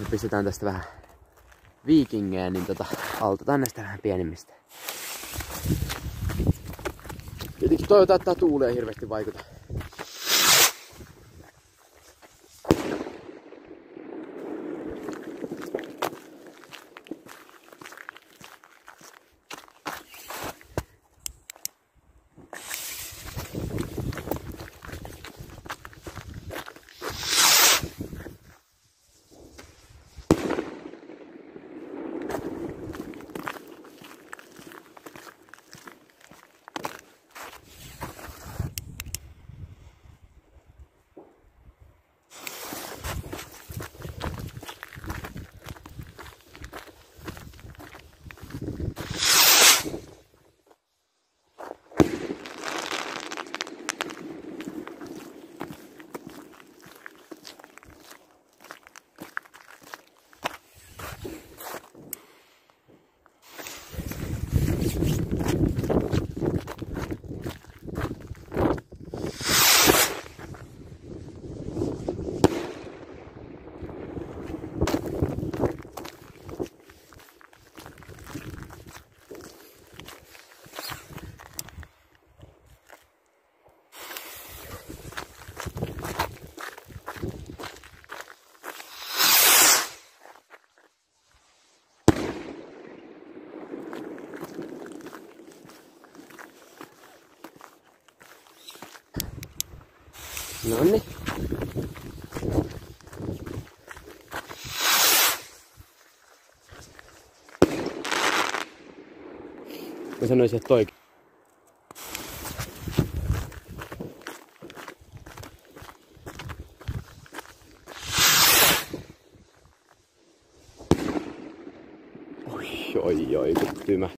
Me pistetään tästä vähän viikingeä, niin tota, aloitetaan näistä vähän pienimmistä. Tietenkin toivotaan, että tää tuulee hirveästi vaikuta. No niin. Mä sanoisin, että toikin. Oi, oi, oi, tymä.